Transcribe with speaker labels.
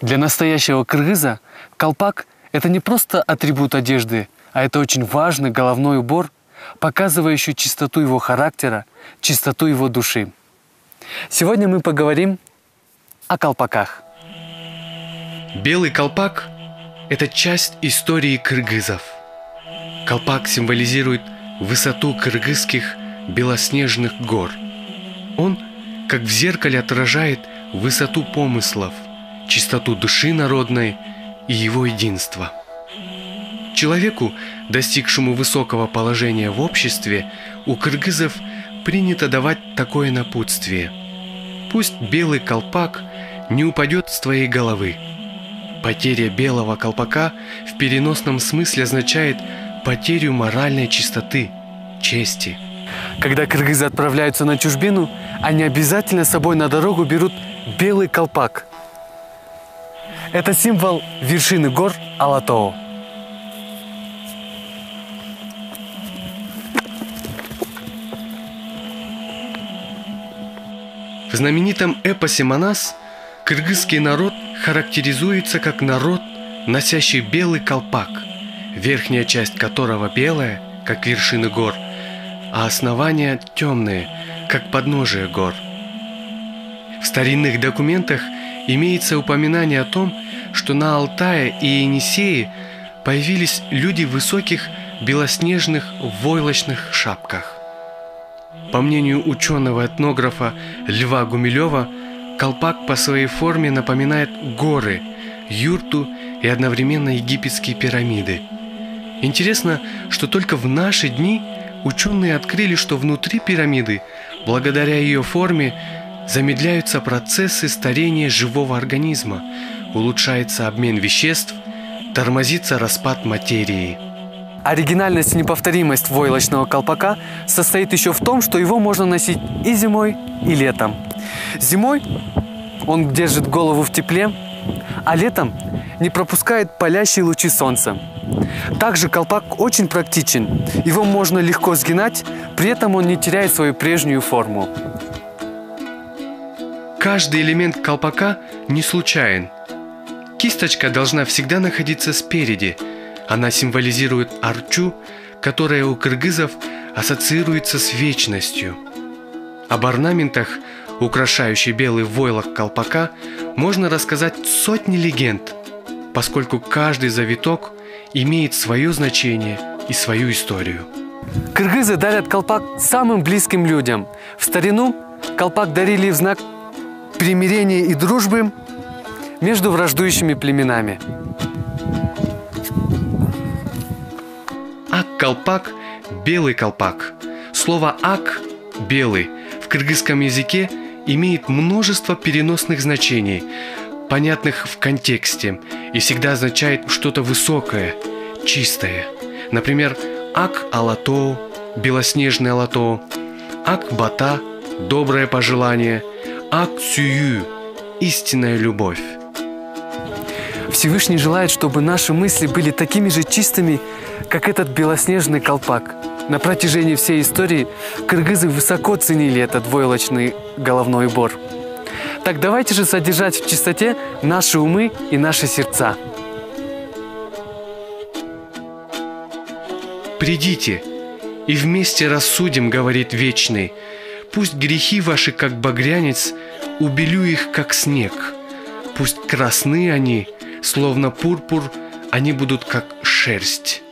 Speaker 1: Для настоящего кыргыза колпак – это не просто атрибут одежды, а это очень важный головной убор, показывающий чистоту его характера, чистоту его души. Сегодня мы поговорим о колпаках.
Speaker 2: Белый колпак – это часть истории кыргызов. Колпак символизирует высоту кыргызских белоснежных гор. Он, как в зеркале, отражает высоту помыслов, чистоту души народной и его единство. Человеку, достигшему высокого положения в обществе, у кыргызов принято давать такое напутствие. Пусть белый колпак не упадет с твоей головы. Потеря белого колпака в переносном смысле означает потерю моральной чистоты, чести.
Speaker 1: Когда кыргызы отправляются на чужбину, они обязательно с собой на дорогу берут белый колпак. Это символ вершины гор Алатоо.
Speaker 2: В знаменитом эпосе «Манас» кыргызский народ характеризуется как народ, носящий белый колпак, верхняя часть которого белая, как вершины гор, а основания темные, как подножие гор. В старинных документах имеется упоминание о том, что на Алтае и Енисее появились люди в высоких белоснежных войлочных шапках. По мнению ученого-этнографа Льва Гумилева, колпак по своей форме напоминает горы, юрту и одновременно египетские пирамиды. Интересно, что только в наши дни ученые открыли, что внутри пирамиды, благодаря ее форме, замедляются процессы старения живого организма, улучшается обмен веществ, тормозится распад материи.
Speaker 1: Оригинальность и неповторимость войлочного колпака состоит еще в том, что его можно носить и зимой, и летом. Зимой он держит голову в тепле, а летом не пропускает палящие лучи солнца. Также колпак очень практичен. Его можно легко сгинать, при этом он не теряет свою прежнюю форму.
Speaker 2: Каждый элемент колпака не случайен. Кисточка должна всегда находиться спереди. Она символизирует арчу, которая у кыргызов ассоциируется с вечностью. Об орнаментах, украшающих белый войлок колпака, можно рассказать сотни легенд, поскольку каждый завиток имеет свое значение и свою историю.
Speaker 1: Кыргызы дарят колпак самым близким людям. В старину колпак дарили в знак примирения и дружбы между враждующими племенами.
Speaker 2: Ак-колпак – белый колпак. Слово «ак» – белый в кыргызском языке имеет множество переносных значений, понятных в контексте, и всегда означает что-то высокое, чистое. Например, белоснежный алато, ак-бата – доброе пожелание, ак-сюю – истинная любовь.
Speaker 1: Всевышний желает, чтобы наши мысли были такими же чистыми, как этот белоснежный колпак. На протяжении всей истории кыргызы высоко ценили этот войлочный головной убор. Так давайте же содержать в чистоте наши умы и наши сердца.
Speaker 2: «Придите, и вместе рассудим, — говорит Вечный, — пусть грехи ваши, как багрянец, убелю их, как снег. Пусть красны они, словно пурпур, они будут как шерсть».